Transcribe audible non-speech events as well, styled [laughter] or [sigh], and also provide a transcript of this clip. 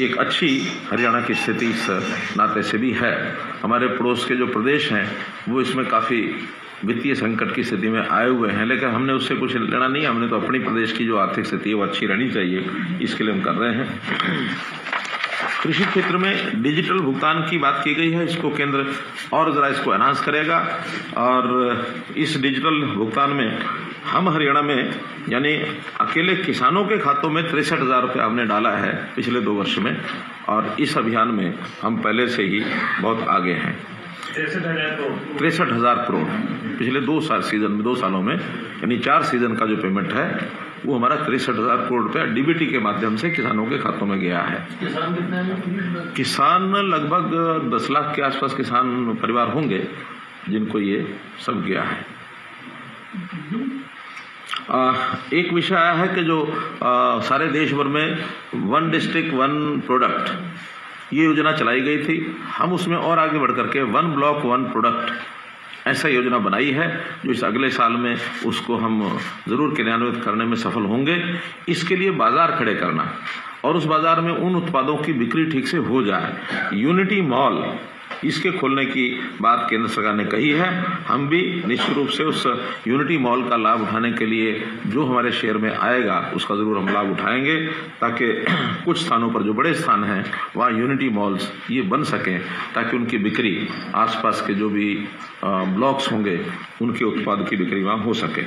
एक अच्छी हरियाणा की स्थिति इस नाते से भी है। हमारे पड़ोस के जो प्रदेश हैं, वो इसमें काफ़ी वित्तीय संकट की स्थिति में आए हुए हैं, लेकिन हमने उससे कुछ लेना नहीं, हमने तो अपनी प्रदेश की जो आर्थिक स्थिति है, वो अच्छी रहनी चाहिए, इसके लिए हम कर रहे हैं। कृषि क्षेत्र में डिजिटल भुगतान की बात की गई है, इसको केंद्र और ज़रा इसको एनहांस करेगा। और इस डिजिटल भुगतान में हम हरियाणा में, यानी अकेले किसानों के खातों में तिरसठ हज़ार रुपये हमने डाला है पिछले दो वर्ष में, और इस अभियान में हम पहले से ही बहुत आगे हैं। तिरसठ हज़ार करोड़। पिछले दो साल सीज़न में दो सालों में यानी चार सीज़न का जो पेमेंट है वो हमारा तिरसठ हज़ार करोड़ रुपया डीबीटी के माध्यम से किसानों के खातों में गया है। किसान किसान लगभग दस लाख के आसपास किसान परिवार होंगे जिनको ये सब गया है। आ, एक विषय आया है कि जो आ, सारे देश भर में वन डिस्ट्रिक्ट वन प्रोडक्ट ये योजना चलाई गई थी। हम उसमें और आगे बढ़ करके वन ब्लॉक, वन प्रोडक्ट ऐसा योजना बनाई है, जो इस अगले साल में उसको हम ज़रूर क्रियान्वित करने में सफल होंगे। इसके लिए बाज़ार खड़े करना और उस बाज़ार में उन उत्पादों की बिक्री ठीक से हो जाए। यूनिटी मॉल इसके खोलने की बात केंद्र सरकार ने कही है। हम भी निश्चित रूप से उस यूनिटी मॉल का लाभ उठाने के लिए जो हमारे शहर में आएगा, उसका ज़रूर हम लाभ उठाएँगे, ताकि [clears throat] कुछ स्थानों पर जो बड़े स्थान हैं, वहाँ यूनिटी मॉल्स ये बन सकें, ताकि उनकी बिक्री, आसपास के जो भी ब्लॉक्स होंगे, उनके उत्पाद की बिक्री वहाँ हो सके।